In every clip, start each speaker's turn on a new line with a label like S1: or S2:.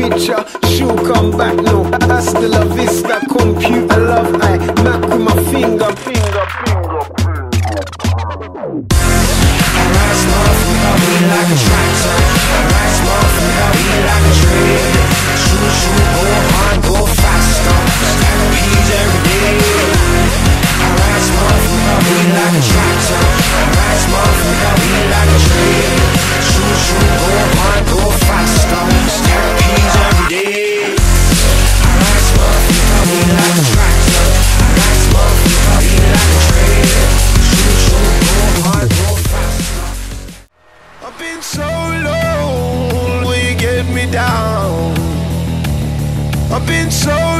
S1: picture, she'll come back, no. Hasta la vista, computer love, I
S2: So low, will you get me down? I've been so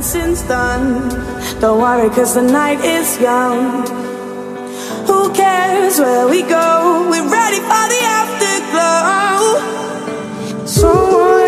S3: dancing's done. Don't worry, cause the night is young. Who cares where we go? We're ready for the afterglow. Someone